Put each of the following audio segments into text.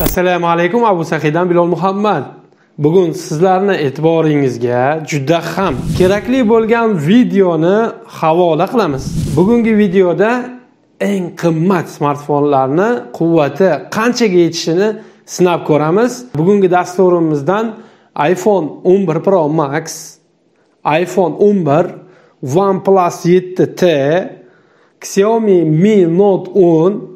assalomu alaykum abu sahiydan bilol muhammad. Bugun sizlarni e'tiboringizga juda ham kerakli bo'lgan videoni havola qilamiz. Bugungi videoda eng qimmat smartfonlarni quvvati qanchaga yetishini sinab ko'ramiz. Bugungi dasturimizdan iphone 11 pro max iphone 11 oneplus 7t xiaomi mi note 10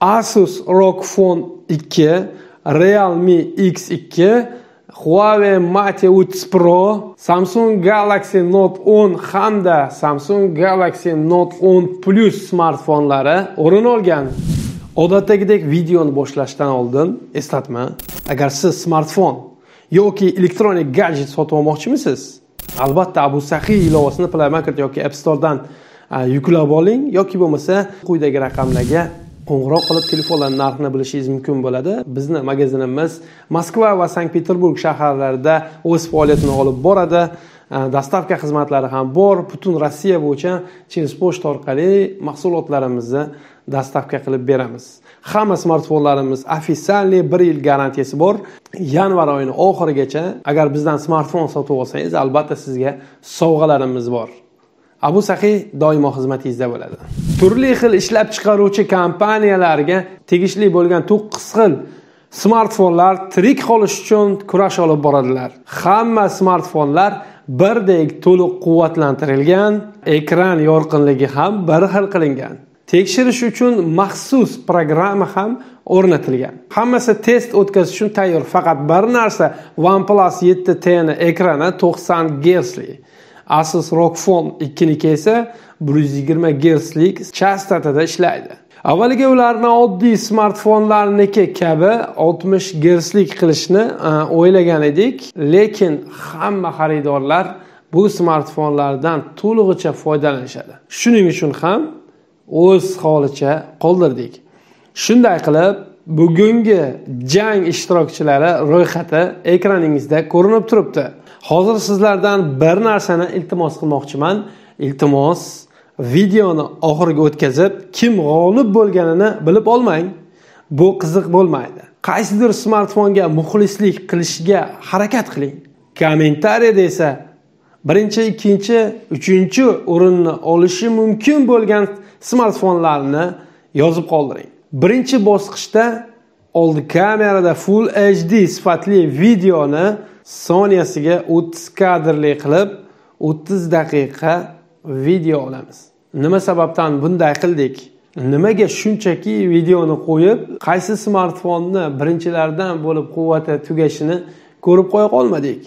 asus ROG Phone 2 realme x2 huawei mate 30 pro samsung galaxy note 10 hamda samsung galaxy note 10 plus smartfonlari o'rin olgan. Odatdagidek videoni boshlashdan oldin eslatma agar siz smartfon yoki elektronik gadjet sotib olmoqchimisiz albatta abu sahiy ilovasini play market yoki app storedan yuklab oling yoki bo'lmasa quyidagi raqamlarga qo'ng'iroq qilib telefonlar narxini bilishingiz mumkin bo'ladi. Bizni magazinimiz moskva va sankt peterburg shaharlarida o'z faoliyatini olib boradi. Dostavka xizmatlari ham bor. Butun rossiya bo'yicha через pochta orqali mahsulotlarimizni dostavka qilib beramiz. Hamma smartfonlarimiz официальный bir yil garantiyasi bor. Yanvar oyini oxirigacha agar bizdan smartfon sotib olsangiz albatta sizga sovg'alarimiz bor. Abu sahiy doimo xizmatingizda bo'ladi. Turli xil ishlab chiqaruvchi kompaniyalarga tegishli bo'lgan to'qqiz xil smartfonlar tirik qolish uchun kurash olib boradilar. Hamma smartfonlar birdek to'liq quvvatlantirilgan ekran yorqinligi ham bir xil qilingan. Tekshirish uchun maxsus programma ham o'rnatilgan. Hammasi test o'tkazish uchun tayyor faqat bir narsa oneplus 7 tni ekrani to'qson gersli asus rock Phone 2niki esa 120 gerslik chastotada ishlaydi. Avvaliga ularni oddiy smartfonlarniki kabi 60 gerslik qilishni e, o'ylagan edik. Lekin hamma xaridorlar bu smartfonlardan to'lig'icha foydalanishadi. Shuning uchun ham o'z holicha qoldirdik. Shunday qilib bugungi jang ishtirokchilari ro'yxati ekraningizda ko'rinib turibdi. Hozir sizlardan bir narsani iltimos qilmoqchiman. Iltimos videoni oxiriga o'tkazib kim g'olib bo'lganini bilib olmang. Bu qiziq bo'lmaydi. Qaysidir smartfonga muxlislik qilishga harakat qiling. Kommentariyada esa birinchi ikkinchi uchinchi o'rinni olishi mumkin bo'lgan smartfonlarni yozib qoldiring. Birinchi bosqichda oldi kamerada full hd sifatli videoni soniyasiga o'ttiz kadrli qilib o'ttiz daqiqa video olamiz. Nima sababdan bunday qildik? Nimaga shunchaki videoni qo'yib qaysi smartfonni birinchilardan bo'lib quvvati tugashini ko'rib qo'ya qolmadik?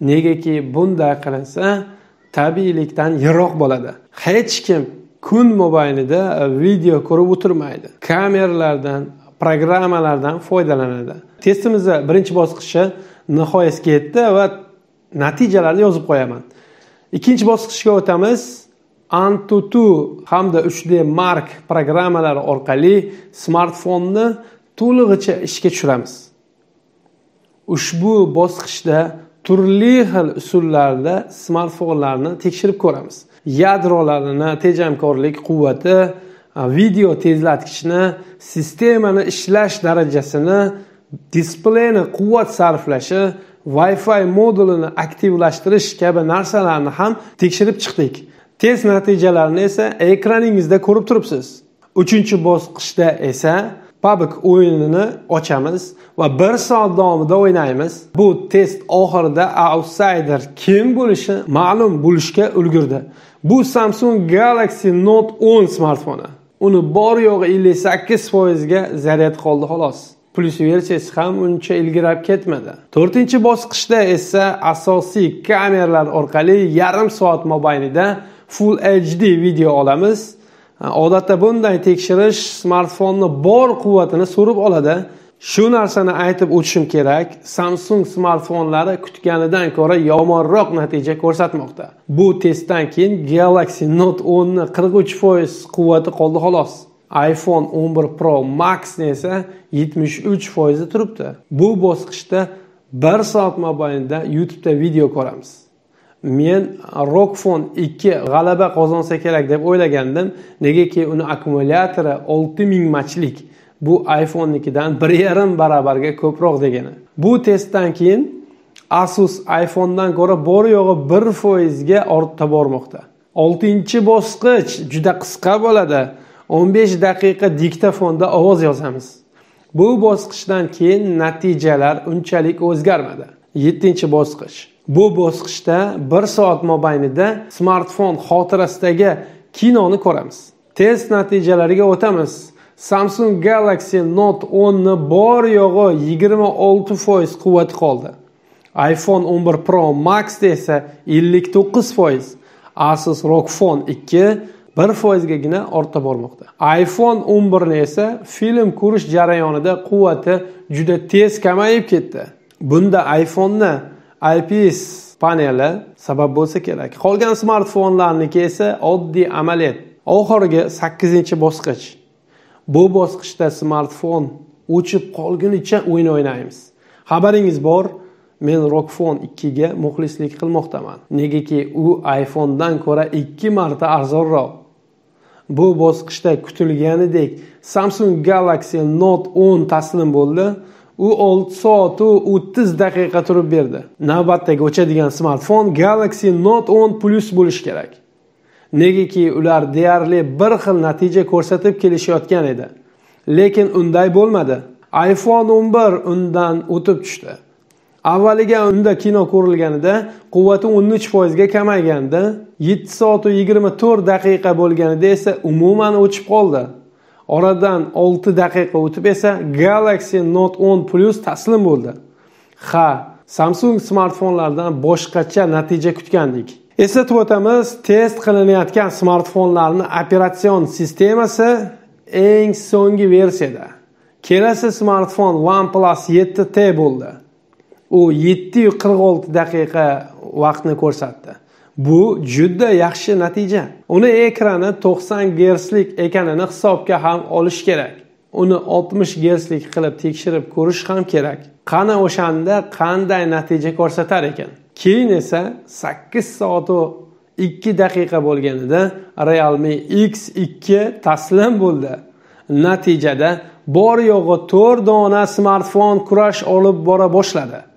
Negaki bunday qilinsa tabiiylikdan yiroq bo'ladi. Hech kim kun mobaynida e, video ko'rib o'tirmaydi. Kameralardan programmalardan foydalanadi. Testimizni birinchi bosqichi nihoyasiga yetdi va natijalarni yozib qo'yaman. Ikkinchi bosqichga o'tamiz. Antutu hamda 3d mark programmalari orqali smartfonni to'lig'icha ishga tushiramiz. Ushbu bosqichda turli xil usullarda smartfonlarni tekshirib ko'ramiz. Yadrolarini tejamkorlik quvvati video tezlatkichni sistemani ishlash darajasini displeyni quvvat sarflashi wi-fi modulini aktivlashtirish kabi narsalarni ham tekshirib chiqdik. Test natijalarini esa ekraningizda ko'rib turibsiz. Uchinchi bosqichda esa pabg o'yinini ochamiz va bir soat davomida o'ynaymiz. Bu test oxirida outsider kim bo'lishi ma'lum bo'lishga ulgurdi. Bu samsung galaxy note 10 smartfoni. Uni bor yo'g'i ellik sakkiz foizga zaryad qoldi xolos. Plyus versiyasi ham uncha ilgirab ketmadi. To'rtinchi bosqichda esa asosiy kameralar orqali yarim soat mobaynida full hd video olamiz. Odatda bunday tekshirish smartfonni bor quvvatini so'rib oladi. Shu narsani aytib o'tishim kerak. Samsung smartfonlari kutganidan ko'ra yomonroq natija ko'rsatmoqda. Bu testdan keyin galaxy note 10 ni 43 foiz quvvati qoldi xolos. iphone 11 pro maxni esa 73 foizi turibdi. Bu bosqichda bir soat mobaynida youtube'da video ko'ramiz. Men rokfon 2 g'alaba qozonsa kerak deb o'ylagandim. Negaki uni akkumulyatori 6000 machlik bu iPhone'nikidan bir yarim barobarga ko'proq degani. Bu testdan keyin asus iphonedan ko'ra bor yo'g'i bir foizga ortda bormoqda oltinchi bosqich juda qisqa bo'ladi. O'n besh daqiqa diktofonda ovoz yozamiz. Bu bosqichdan keyin natijalar unchalik o'zgarmadi. Yettinchi bosqich. Bu bosqichda bir soat mobaynida smartfon xotirasidagi kinoni ko'ramiz. Test natijalariga o'tamiz. Samsung galaxy note 10 ni bor yo'g'i yigirma olti foiz quvvati qoldi. iphone 11 pro maxda esa ellik to'qqiz foiz. Asus ROG Phone 2 bir foizgagina ortda bormoqda. iphone 11 ni esa film ko'rish jarayonida quvvati juda tez kamayib ketdi. Bunda iphone'ni ips paneli sabab bo'lsa kerak. Qolgan smartfonlarniki esa oddiy amaliyot. Oxirgi sakkizinchi bosqich. Bu bosqichda smartfon o'chib qolgunicha o'yin o'ynaymiz. Xabaringiz bor men rokfon 2 ga muxlislik qilmoqdaman. Negaki u iphonedan ko'ra ikki marta arzonroq. Bu bosqichda kutilganidek samsung galaxy note 10 taslim bo'ldi. U 6 soat u 30 daqiqa turib berdi. Navbatdagi o'chadigan smartfon galaxy note 10 plus bo'lishi kerak. Negaki ular deyarli bir xil natija ko'rsatib kelishayotgan edi. Lekin unday bo'lmadi. iphone 11 undan o'tib tushdi. Avvaliga unda kino ko'rilganida quvvati 13 foizga kamayganda 7 soat 24 daqiqa bo'lganida esa umuman o'chib qoldi. Oradan 6 daqiqa o'tib esa galaxy note 10 plus taslim bo'ldi. Ha samsung smartfonlaridan boshqacha natija kutgandik. Eslatib o'tamiz test qilinayotgan smartfonlarni operatsion sistemasi eng so'nggi versiyada. Kelasi smartfon oneplus 7t bo'ldi. U yetti qirq olti daqiqa vaqtni ko'rsatdi. Bu juda yaxshi natija. Uni ekrani to'qson gerslik ekanini hisobga ham olish kerak. Uni oltmish gerslik qilib tekshirib ko'rish ham kerak. Qani o'shanda qanday natija ko'rsatar ekan? Keyin esa 8 soatu 2 daqiqa bo'lganida realme x2 taslim bo'ldi. Natijada bor yo'g'i to'rt dona smartfon kurash olib bora boshladi.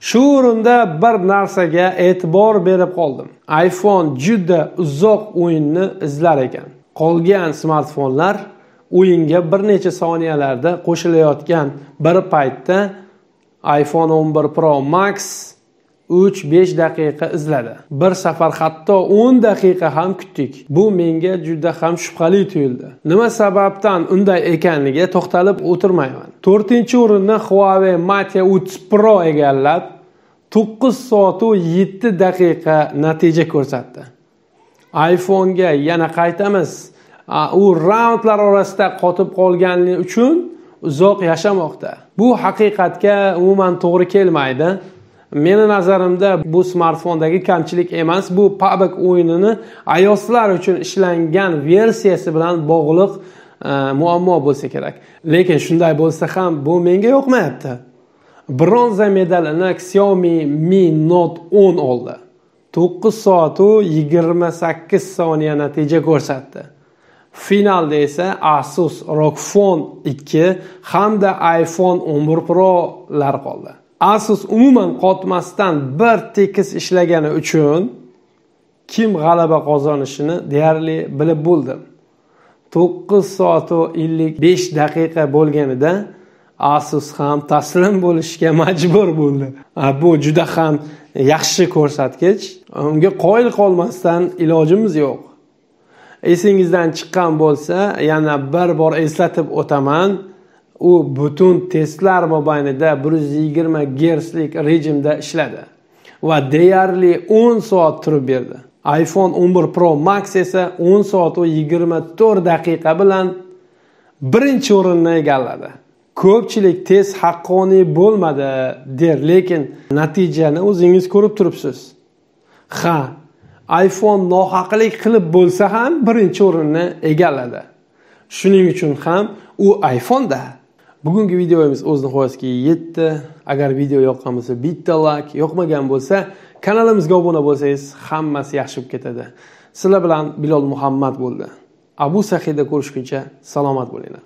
Shu o'rinda bir narsaga e'tibor berib qoldim. iphone juda uzoq o'yinni izlar ekan. Qolgan smartfonlar o'yinga bir necha soniyalarda qo'shilayotgan bir paytda iphone 11 pro max 3-5 daqiqa izladi. Bir safar hatto 10 daqiqa ham kutdik. Bu menga juda ham shubhali tuyuldi. Nima sababdan unday ekanligiga to'xtalib o'tirmayman. To'rtinchi o'rinni huawei mate 30 pro egallab to'qqiz soatu yetti daqiqa natija ko'rsatdi. iphone'ga yana qaytamiz. U raundlar orasida qotib qolganligi uchun uzoq yashamoqda. Bu haqiqatga umuman to'g'ri kelmaydi. Meni nazarimda bu smartfondagi kamchilik emas bu pabg o'yinini ioslar uchun ishlangan versiyasi bilan bog'liq e, muammo bo'lsa kerak. Lekin shunday bo'lsa ham bu menga yoqmayapti. Bronza medalini xiaomi mi note 10 oldi. 9 soatu 28 soniya natija ko'rsatdi. Finalda esa asus ROG Phone 2 hamda iphone 11 prolar qoldi. Asus umuman qotmasdan bir tekis ishlagani uchun kim g'alaba qozonishini deyarli bilib bo'ldim. 9 soatu 55 daqiqa bo'lganida asus ham taslim bo'lishga majbur bo'ldi. Bu juda ham yaxshi ko'rsatkich. Unga qoyil qolmasdan ilojimiz yo'q. Esingizdan chiqqan bo'lsa yana bir bor eslatib o'taman. U butun testlar mobaynida bir yuz yigirma gerslik rejimda ishladi va deyarli o'n soat turib berdi. iphone 11 pro max esa o'n soat yigirma to'rt daqiqa bilan birinchi o'rinni egalladi. Ko'pchilik test haqqoniy bo'lmadi der lekin natijani o'zingiz ko'rib turibsiz. Ha iphone nohaqlik qilib bo'lsa ham birinchi o'rinni egalladi. Shuning uchun ham u iphone'da bugungi videomiz o'z nihoyasiga yetdi. Agar video yoqqan bo'lsa bitta layk yoqmagan bo'lsa kanalimizga obuna bo'lsangiz hammasi yaxshi bo'lib ketadi. Sizlar bilan bilol muhammad bo'ldi. Abu sahiyda ko'rishguncha salomat bo'linglar.